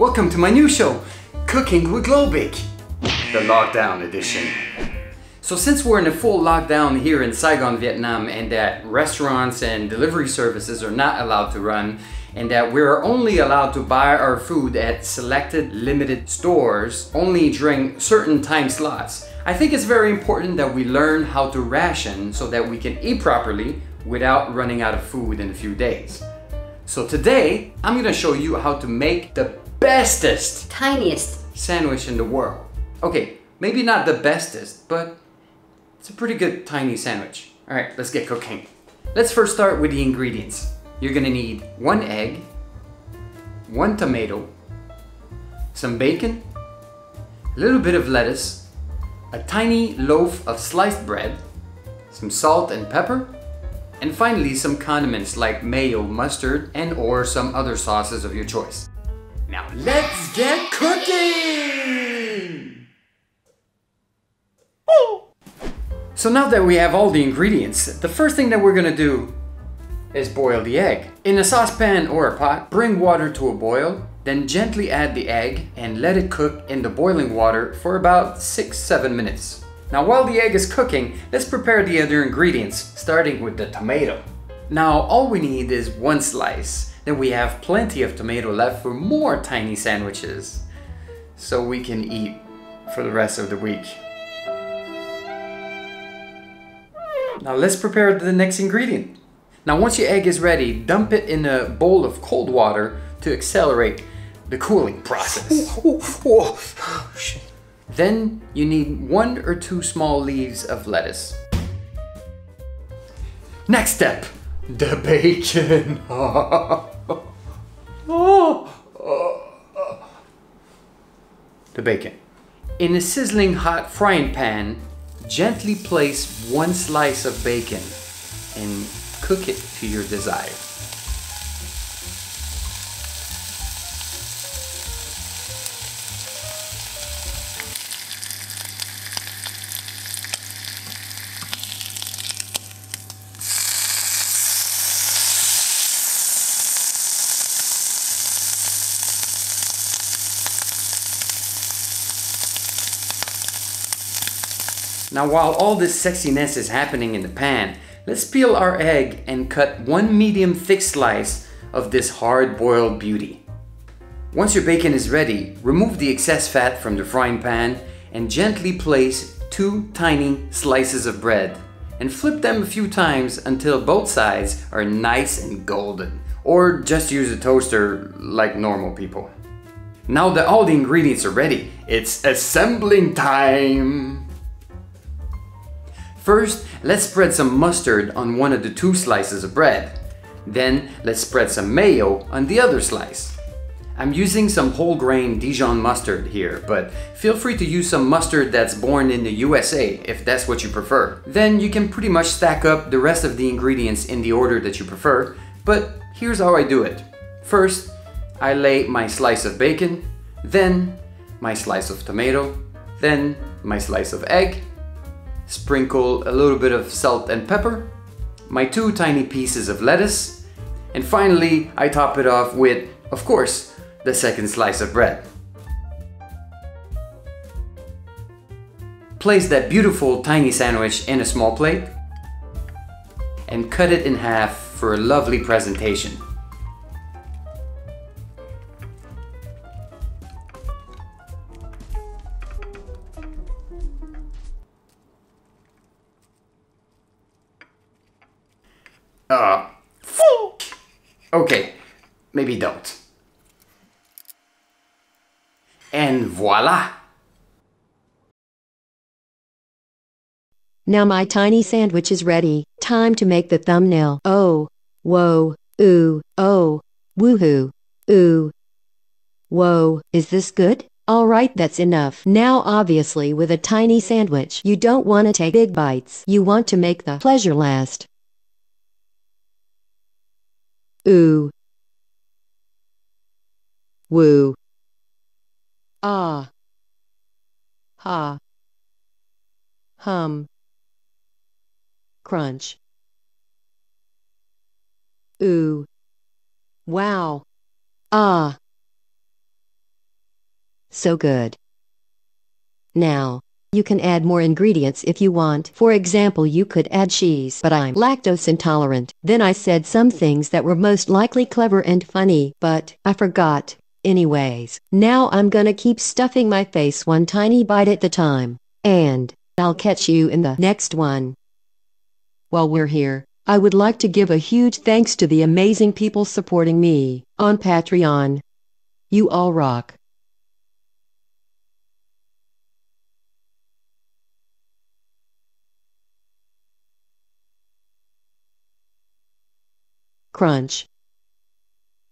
Welcome to my new show, Cooking with Globik, the lockdown edition. So since we're in a full lockdown here in Saigon, Vietnam, and that restaurants and delivery services are not allowed to run, and that we're only allowed to buy our food at selected limited stores only during certain time slots, I think it's very important that we learn how to ration so that we can eat properly without running out of food in a few days. So today, I'm gonna show you how to make the bestest Tiniest. sandwich in the world. Okay, maybe not the bestest, but it's a pretty good tiny sandwich. All right, let's get cooking. Let's first start with the ingredients. You're gonna need one egg, one tomato, some bacon, a little bit of lettuce, a tiny loaf of sliced bread, some salt and pepper, and finally some condiments like mayo, mustard, and or some other sauces of your choice. Now let's get cooking! So now that we have all the ingredients, the first thing that we're gonna do is boil the egg. In a saucepan or a pot, bring water to a boil, then gently add the egg and let it cook in the boiling water for about 6-7 minutes. Now while the egg is cooking, let's prepare the other ingredients, starting with the tomato. Now all we need is one slice, then we have plenty of tomato left for more tiny sandwiches, so we can eat for the rest of the week. Now let's prepare the next ingredient. Now once your egg is ready, dump it in a bowl of cold water to accelerate the cooling process. Then you need one or two small leaves of lettuce. Next step, the bacon. the bacon. In a sizzling hot frying pan, gently place one slice of bacon and cook it to your desire. Now while all this sexiness is happening in the pan, let's peel our egg and cut one medium thick slice of this hard boiled beauty. Once your bacon is ready, remove the excess fat from the frying pan and gently place two tiny slices of bread and flip them a few times until both sides are nice and golden. Or just use a toaster like normal people. Now that all the ingredients are ready, it's assembling time! First, let's spread some mustard on one of the two slices of bread. Then, let's spread some mayo on the other slice. I'm using some whole grain Dijon mustard here, but feel free to use some mustard that's born in the USA if that's what you prefer. Then you can pretty much stack up the rest of the ingredients in the order that you prefer, but here's how I do it. First, I lay my slice of bacon, then my slice of tomato, then my slice of egg, sprinkle a little bit of salt and pepper, my two tiny pieces of lettuce, and finally I top it off with, of course, the second slice of bread. Place that beautiful tiny sandwich in a small plate and cut it in half for a lovely presentation. Okay, maybe don't. And voila! Now my tiny sandwich is ready. Time to make the thumbnail. Oh, whoa, ooh, oh, woohoo, ooh. Whoa, is this good? Alright, that's enough. Now obviously with a tiny sandwich, you don't want to take big bites. You want to make the pleasure last. Ooh. Woo. Ah. Ha. Hum. Crunch. Ooh. Wow. Ah. So good. Now, you can add more ingredients if you want. For example, you could add cheese, but I'm lactose intolerant. Then I said some things that were most likely clever and funny, but I forgot. Anyways, now I'm gonna keep stuffing my face one tiny bite at the time. And I'll catch you in the next one. While we're here, I would like to give a huge thanks to the amazing people supporting me on Patreon. You all rock. Crunch.